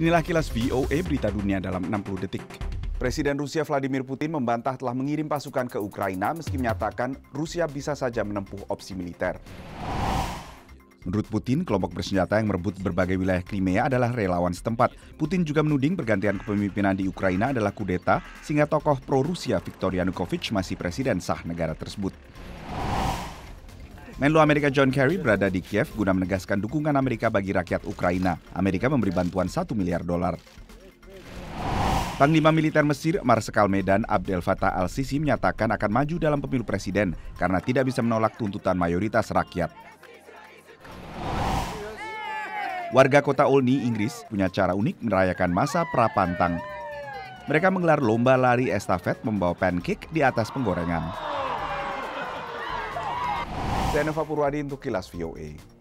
Inilah kilas VOA berita dunia dalam 60 detik. Presiden Rusia Vladimir Putin membantah telah mengirim pasukan ke Ukraina meski menyatakan Rusia bisa saja menempuh opsi militer. Menurut Putin, kelompok bersenjata yang merebut berbagai wilayah Crimea adalah relawan setempat. Putin juga menuding pergantian kepemimpinan di Ukraina adalah kudeta, sehingga tokoh pro-Rusia Viktor Yanukovych masih presiden sah negara tersebut. Menlu Amerika John Kerry berada di Kiev guna menegaskan dukungan Amerika bagi rakyat Ukraina. Amerika memberi bantuan 1 miliar dolar. Panglima Militer Mesir Marsekal Medan Abdel Fattah al-Sisi menyatakan akan maju dalam pemilu presiden karena tidak bisa menolak tuntutan mayoritas rakyat. Warga kota Olney, Inggris punya cara unik merayakan masa prapantang. Mereka menggelar lomba lari estafet membawa pancake di atas penggorengan. Saya Nova Purwadi untuk Kilas VOA.